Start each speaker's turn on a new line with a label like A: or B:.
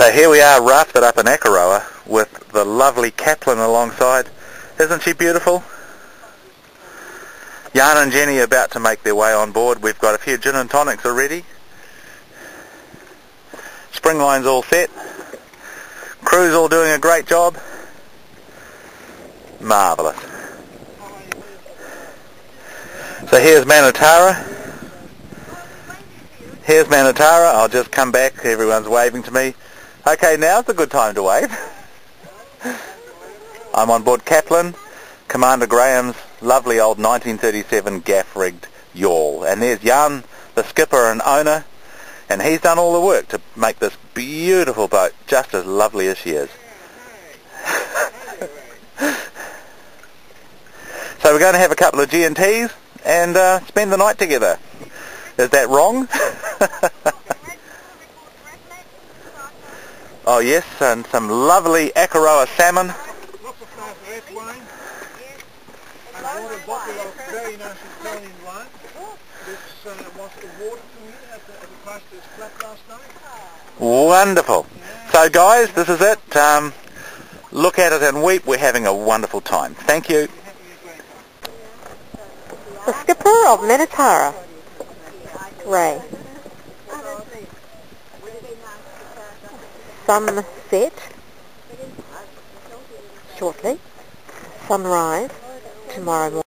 A: So here we are rafted up in Akaroa with the lovely Kaplan alongside. Isn't she beautiful? Jan and Jenny are about to make their way on board. We've got a few gin and tonics already. Spring line's all set. Crew's all doing a great job. Marvellous. So here's Manatara. Here's Manatara. I'll just come back. Everyone's waving to me. Okay, now's a good time to wave. I'm on board Kaplan, Commander Graham's lovely old 1937 gaff-rigged yawl. And there's Jan, the skipper and owner, and he's done all the work to make this beautiful boat just as lovely as she is. so we're going to have a couple of G&Ts and uh, spend the night together. Is that wrong? Oh yes, and some lovely Akaroa salmon. Wonderful. So guys, this is it. Um, look at it and weep. We're having a wonderful time. Thank you.
B: The skipper of Manatara, Ray. Sunset shortly. Sunrise tomorrow morning.